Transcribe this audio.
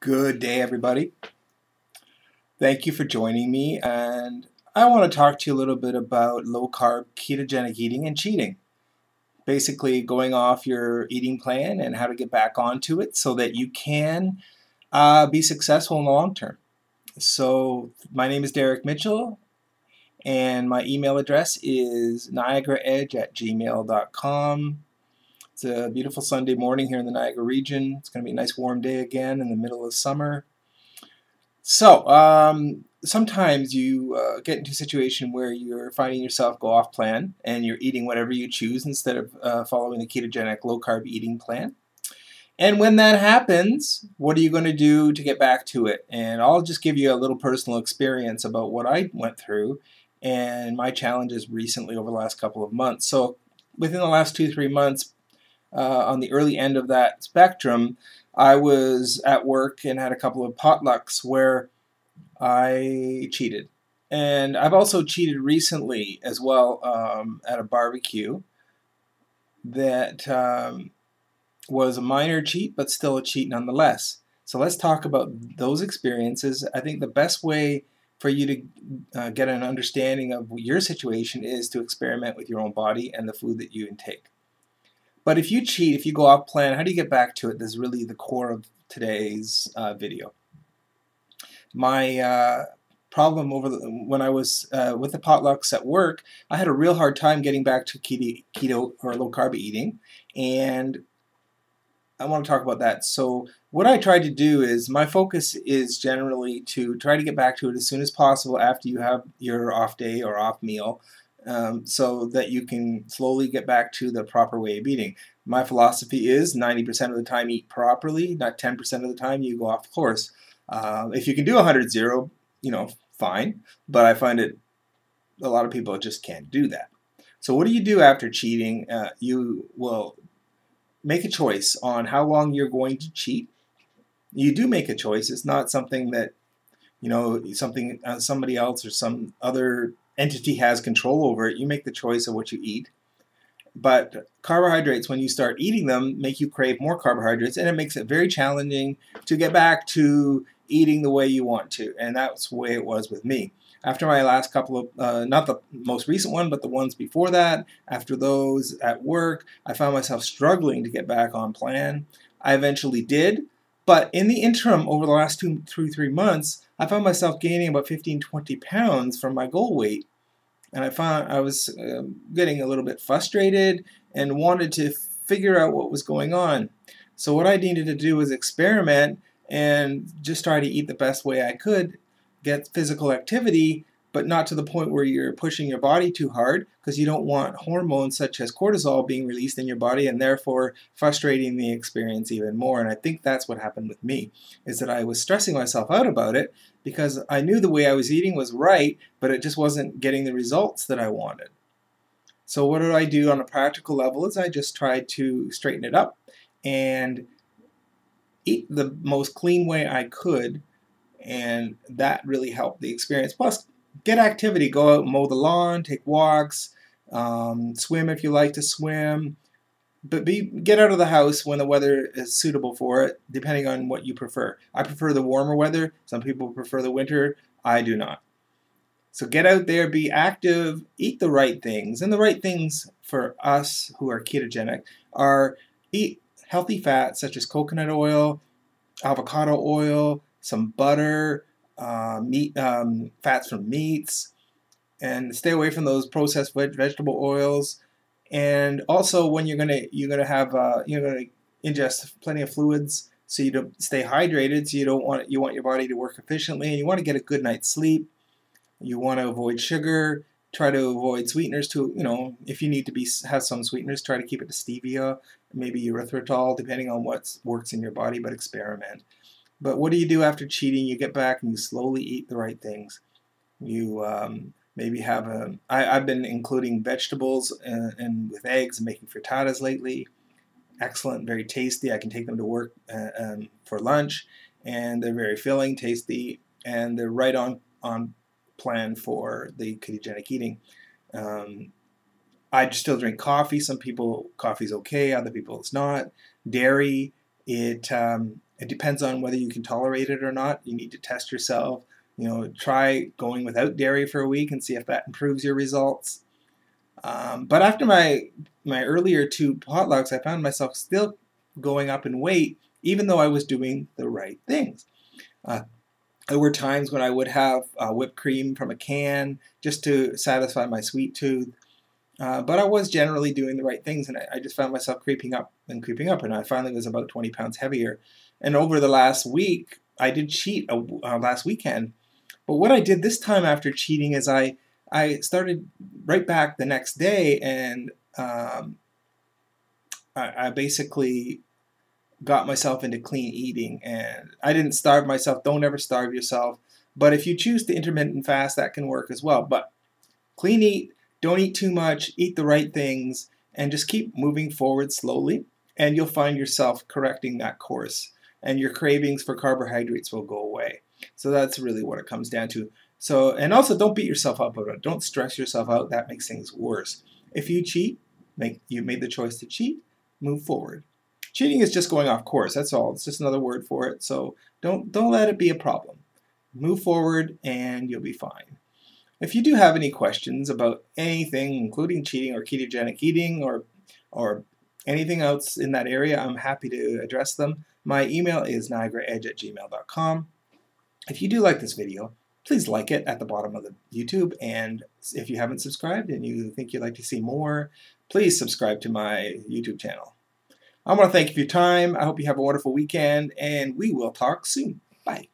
Good day, everybody. Thank you for joining me, and I want to talk to you a little bit about low carb ketogenic eating and cheating. Basically, going off your eating plan and how to get back onto it so that you can uh, be successful in the long term. So, my name is Derrick Mitchell, and my email address is niagaraedge at gmail.com. It's a beautiful Sunday morning here in the Niagara region. It's going to be a nice warm day again in the middle of summer. So, um, sometimes you uh, get into a situation where you're finding yourself go off plan and you're eating whatever you choose instead of uh, following the ketogenic low carb eating plan. And when that happens, what are you going to do to get back to it? And I'll just give you a little personal experience about what I went through and my challenges recently over the last couple of months. So, within the last two, three months, uh, on the early end of that spectrum, I was at work and had a couple of potlucks where I cheated. And I've also cheated recently as well um, at a barbecue that um, was a minor cheat, but still a cheat nonetheless. So let's talk about those experiences. I think the best way for you to uh, get an understanding of your situation is to experiment with your own body and the food that you intake. But if you cheat, if you go off plan, how do you get back to it? This is really the core of today's uh, video. My uh, problem over the, when I was uh, with the potlucks at work, I had a real hard time getting back to keto, keto or low carb eating, and I want to talk about that. So what I tried to do is my focus is generally to try to get back to it as soon as possible after you have your off day or off meal um, so that you can slowly get back to the proper way of eating. My philosophy is 90% of the time eat properly, not 10% of the time you go off course. Uh, if you can do 100 0, you know, fine, but I find it a lot of people just can't do that. So what do you do after cheating? Uh, you will make a choice on how long you're going to cheat. You do make a choice. It's not something that you know something uh, somebody else or some other entity has control over it. You make the choice of what you eat. But carbohydrates, when you start eating them, make you crave more carbohydrates, and it makes it very challenging to get back to eating the way you want to. And that's the way it was with me. After my last couple of, uh, not the most recent one, but the ones before that, after those at work, I found myself struggling to get back on plan. I eventually did, but in the interim, over the last two, two, three months, I found myself gaining about 15, 20 pounds from my goal weight. And I found I was uh, getting a little bit frustrated and wanted to figure out what was going on. So what I needed to do was experiment and just try to eat the best way I could, get physical activity, but not to the point where you're pushing your body too hard because you don't want hormones such as cortisol being released in your body and therefore frustrating the experience even more. And I think that's what happened with me is that I was stressing myself out about it because I knew the way I was eating was right, but it just wasn't getting the results that I wanted. So what did I do on a practical level is I just tried to straighten it up and eat the most clean way I could and that really helped the experience. Plus, get activity. Go out, and mow the lawn, take walks, um, swim if you like to swim. But be get out of the house when the weather is suitable for it, depending on what you prefer. I prefer the warmer weather. Some people prefer the winter. I do not. So get out there, be active, eat the right things. And the right things for us who are ketogenic are eat healthy fats such as coconut oil, avocado oil, some butter, uh, meat, um, fats from meats, and stay away from those processed veg vegetable oils. And also, when you're gonna you're gonna have uh, you're gonna ingest plenty of fluids, so you don't stay hydrated. So you don't want you want your body to work efficiently, and you want to get a good night's sleep. You want to avoid sugar. Try to avoid sweeteners. To you know, if you need to be have some sweeteners, try to keep it to stevia, maybe erythritol, depending on what works in your body. But experiment. But what do you do after cheating? You get back and you slowly eat the right things. You um, maybe have a. I, I've been including vegetables and, and, with eggs and making frittatas lately. Excellent, very tasty. I can take them to work uh, um, for lunch, and they're very filling, tasty, and they're right on on plan for the ketogenic eating. Um, I still drink coffee. Some people coffee's okay, other people it's not. Dairy, it um, It depends on whether you can tolerate it or not. You need to test yourself. You know, try going without dairy for a week and see if that improves your results. Um, but after my my earlier two potlucks, I found myself still going up in weight, even though I was doing the right things. Uh, there were times when I would have uh, whipped cream from a can just to satisfy my sweet tooth. Uh, but I was generally doing the right things, and I, I, just found myself creeping up and creeping up, and I finally was about 20 pounds heavier. And over the last week, I did cheat uh, last weekend. But what I did this time after cheating is I I started right back the next day, and um, I, I basically got myself into clean eating and I didn't starve myself. Don't ever starve yourself. But if you choose to intermittent fast, that can work as well. But clean eat, don't eat too much, eat the right things, and just keep moving forward slowly. And you'll find yourself correcting that course. And your cravings for carbohydrates will go away. So that's really what it comes down to. So, and also don't beat yourself up about it. Don't stress yourself out. That makes things worse. If you cheat, make you made the choice to cheat, move forward. Cheating is just going off course. That's all. It's just another word for it. So don't don't let it be a problem. Move forward and you'll be fine. If you do have any questions about anything, including cheating or ketogenic eating or or anything else in that area, I'm happy to address them. My email is niagaraedge at gmail.com. If you do like this video, please like it at the bottom of the YouTube. And if you haven't subscribed and you think you'd like to see more, please subscribe to my YouTube channel. I want to thank you for your time. I hope you have a wonderful weekend, and we will talk soon. Bye.